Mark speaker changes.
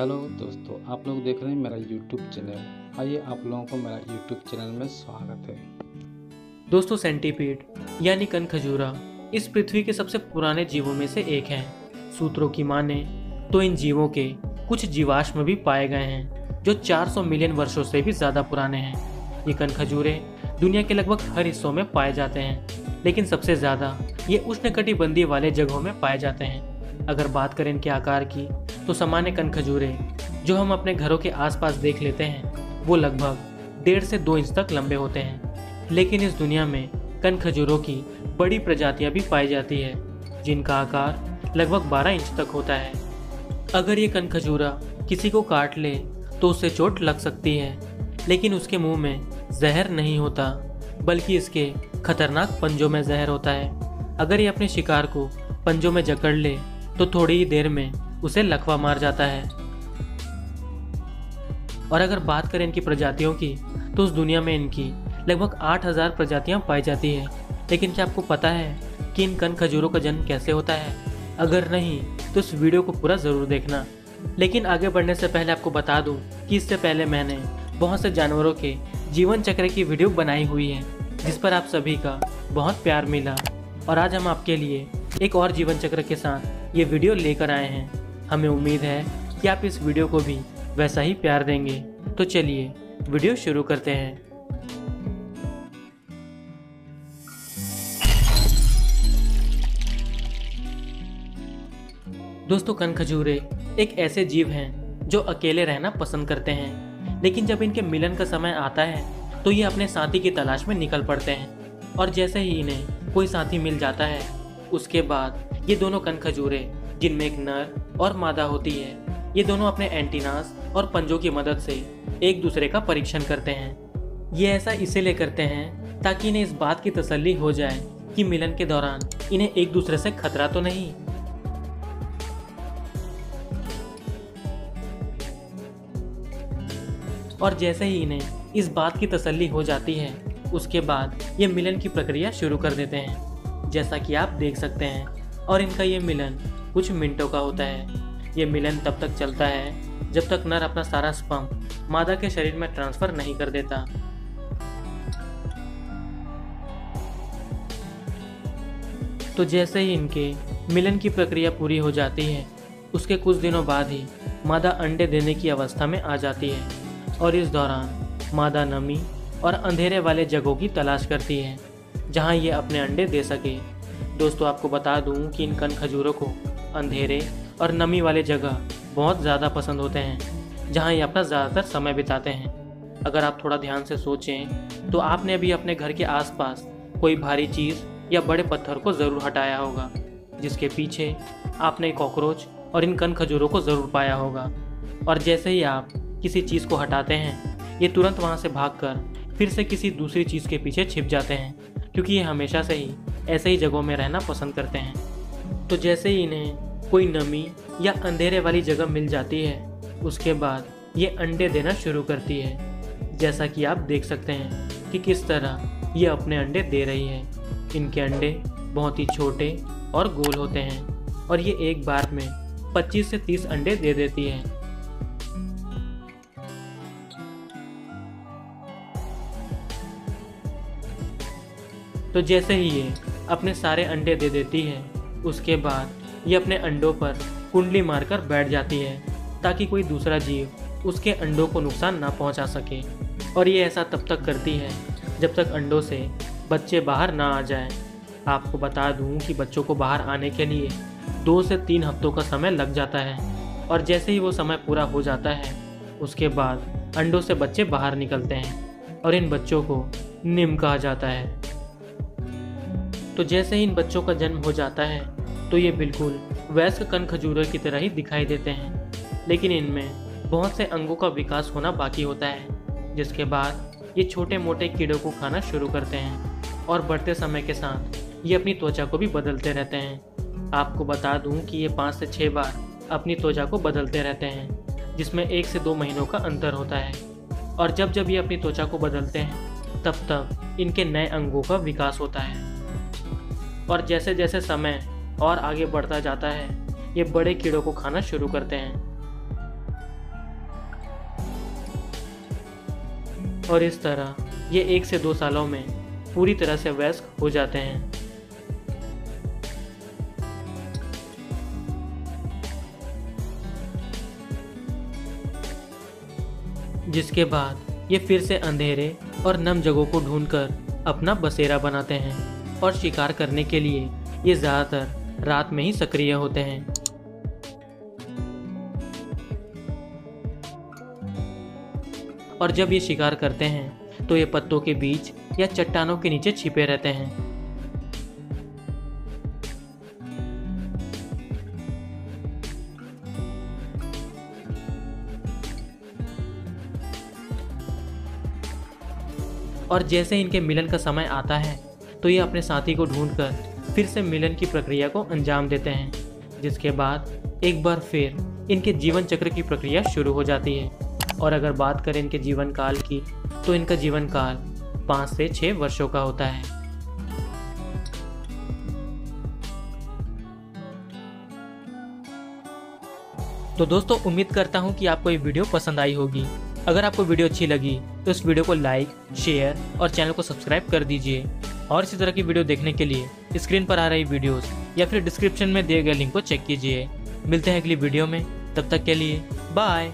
Speaker 1: Hello दोस्तों, आप लोग देख रहे हैं मेरा यूट्यूब चैनल। आइए आप लोगों को मेरा यूट्यूब चैनल में स्वागत है।
Speaker 2: दोस्तों, सेंटीपीड, यानी कन खजूरा, इस पृथ्वी के सबसे पुराने जीवों में से एक हैं। सूत्रों की माने तो इन जीवों के कुछ जीवाश्म भी पाए गए हैं, जो 400 मिलियन वर्षों से भी ज़्यादा पुराने हैं। ये कन खजूरे दुनिया के लगभग हर हिस्सों में पाए जाते हैं, लेकिन सबसे ज़्यादा ये उष्णकटिबंधीय वाले जगहों में पाए जाते हैं। अगर बात करें इनके आकार की तो सामान्य कन खजूरे जो हम अपने घरों के आसपास देख लेते हैं, वो लगभग डेढ़ से दो इंच तक लंबे होते हैं। लेकिन इस दुनिया में कन खजूरों की बड़ी प्रजातियाँ भी पाई जाती है, जिनका आकार लगभग 12 इंच तक होता है। अगर ये कन खजूरा किसी को काट ले तो उससे चोट लग सकती है, लेकिन उसके मुँह में जहर नहीं होता, बल्कि इसके खतरनाक पंजों में जहर होता है। अगर ये अपने शिकार को पंजों में जकड़ ले तो थोड़ी ही देर में उसे लकवा मार जाता है। और अगर बात करें इनकी प्रजातियों की तो उस दुनिया में इनकी लगभग 8000 प्रजातियाँ पाई जाती है। लेकिन क्या आपको पता है कि इन कन खजूरों का जन्म कैसे होता है? अगर नहीं तो इस वीडियो को पूरा ज़रूर देखना। लेकिन आगे बढ़ने से पहले आपको बता दूँ कि इससे पहले मैंने बहुत से जानवरों के जीवन चक्र की वीडियो बनाई हुई है, जिस पर आप सभी का बहुत प्यार मिला। और आज हम आपके लिए एक और जीवन चक्र के साथ ये वीडियो लेकर आए हैं। हमें उम्मीद है कि आप इस वीडियो को भी वैसा ही प्यार देंगे। तो चलिए, वीडियो शुरू करते हैं। दोस्तों कन खजूरे एक ऐसे जीव हैं जो अकेले रहना पसंद करते हैं। लेकिन जब इनके मिलन का समय आता है तो ये अपने साथी की तलाश में निकल पड़ते हैं। और जैसे ही इन्हें कोई साथी मिल जाता है, उसके बाद ये दोनों कन खजूरे जिनमें एक नर और मादा होती है। ये दोनों अपने एंटीनास और पंजों की मदद से एक दूसरे का परीक्षण करते हैं। ये ऐसा इसीलिए करते हैं ताकि इन्हें इस बात की तसल्ली हो जाए कि मिलन के दौरान इन्हें एक दूसरे से खतरा तो नहीं। और जैसे ही इन्हें इस बात की तसल्ली हो जाती है, उसके बाद ये मिलन की प्रक्रिया शुरू कर देते हैं। जैसा कि आप देख सकते हैं, और इनका ये मिलन कुछ मिनटों का होता है। ये मिलन तब तक चलता है, जब तक नर अपना सारा स्पम मादा के शरीर में ट्रांसफ़र नहीं कर देता। तो जैसे ही इनके मिलन की प्रक्रिया पूरी हो जाती है, उसके कुछ दिनों बाद ही मादा अंडे देने की अवस्था में आ जाती है और इस दौरान मादा नमी और अंधेरे वाले जगहों की तलाश करती है, जहाँ ये अपने अंडे दे सके। दोस्तों, आपको बता दूँ कि इन कन खजूरों को अंधेरे और नमी वाले जगह बहुत ज़्यादा पसंद होते हैं, जहाँ ये अपना ज़्यादातर समय बिताते हैं। अगर आप थोड़ा ध्यान से सोचें तो आपने अभी अपने घर के आसपास कोई भारी चीज़ या बड़े पत्थर को ज़रूर हटाया होगा, जिसके पीछे आपने कॉकरोच और इन कन खजूरों को ज़रूर पाया होगा। और जैसे ही आप किसी चीज़ को हटाते हैं, ये तुरंत वहाँ से भागकर फिर से किसी दूसरी चीज़ के पीछे छिप जाते हैं, क्योंकि ये हमेशा से ही ऐसे ही जगहों में रहना पसंद करते हैं। तो जैसे ही इन्हें कोई नमी या अंधेरे वाली जगह मिल जाती है, उसके बाद ये अंडे देना शुरू करती है। जैसा कि आप देख सकते हैं कि किस तरह ये अपने अंडे दे रही है। इनके अंडे बहुत ही छोटे और गोल होते हैं और ये एक बार में 25 से 30 अंडे दे देती है। तो जैसे ही ये अपने सारे अंडे दे देती है उसके बाद ये अपने अंडों पर कुंडली मारकर बैठ जाती है, ताकि कोई दूसरा जीव उसके अंडों को नुकसान ना पहुँचा सके और ये ऐसा तब तक करती है, जब तक अंडों से बच्चे बाहर ना आ जाएँ। आपको बता दूँ कि बच्चों को बाहर आने के लिए दो से तीन हफ्तों का समय लग जाता है, और जैसे ही वो समय पूरा हो जाता है, उसके बाद अंडों से बच्चे बाहर निकलते हैं, और इन बच्चों को निम कहा जाता है तो जैसे ही इन बच्चों का जन्म हो जाता है तो ये बिल्कुल वयस्क कन खजूरों की तरह ही दिखाई देते हैं। लेकिन इनमें बहुत से अंगों का विकास होना बाकी होता है, जिसके बाद ये छोटे मोटे कीड़ों को खाना शुरू करते हैं और बढ़ते समय के साथ ये अपनी त्वचा को भी बदलते रहते हैं। आपको बता दूँ कि ये पाँच से छः बार अपनी त्वचा को बदलते रहते हैं, जिसमें एक से दो महीनों का अंतर होता है। और जब जब ये अपनी त्वचा को बदलते हैं, तब तब इनके नए अंगों का विकास होता है। और जैसे जैसे समय और आगे बढ़ता जाता है, ये बड़े कीड़ों को खाना शुरू करते हैं। और इस तरह, ये एक से दो सालों में पूरी तरह से वयस्क हो जाते हैं। जिसके बाद, ये फिर से अंधेरे और नम जगहों को ढूंढकर अपना बसेरा बनाते हैं। और शिकार करने के लिए ये ज़्यादातर रात में ही सक्रिय होते हैं। और जब ये शिकार करते हैं तो ये पत्तों के बीच या चट्टानों के नीचे छिपे रहते हैं। और जैसे इनके मिलन का समय आता है तो ये अपने साथी को ढूंढकर फिर से मिलन की प्रक्रिया को अंजाम देते हैं, जिसके बाद एक बार फिर इनके जीवन चक्र की प्रक्रिया शुरू हो जाती है। और अगर बात करें इनके जीवन काल की तो इनका जीवन काल पाँच से छः वर्षों का होता है। तो दोस्तों, उम्मीद करता हूँ कि आपको ये वीडियो पसंद आई होगी। अगर आपको वीडियो अच्छी लगी तो इस वीडियो को लाइक, शेयर और चैनल को सब्सक्राइब कर दीजिए। और इसी तरह की वीडियो देखने के लिए स्क्रीन पर आ रही वीडियोस या फिर डिस्क्रिप्शन में दिए गए लिंक को चेक कीजिए। मिलते हैं अगली वीडियो में। तब तक के लिए बाय।